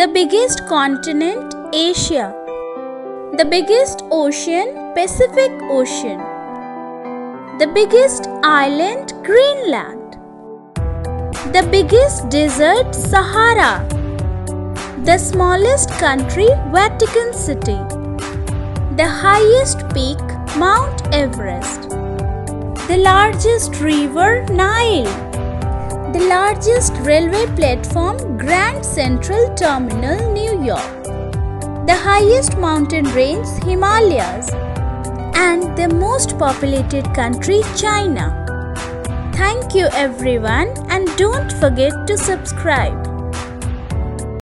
The biggest continent, Asia. The biggest ocean, Pacific Ocean. The biggest island, Greenland. The biggest desert, Sahara. The smallest country, Vatican City. The highest peak, Mount Everest. The largest river, Nile. The largest railway platform, Grand Central Terminal, New York. The highest mountain range, Himalayas. And the most populated country, China. Thank you everyone and don't forget to subscribe.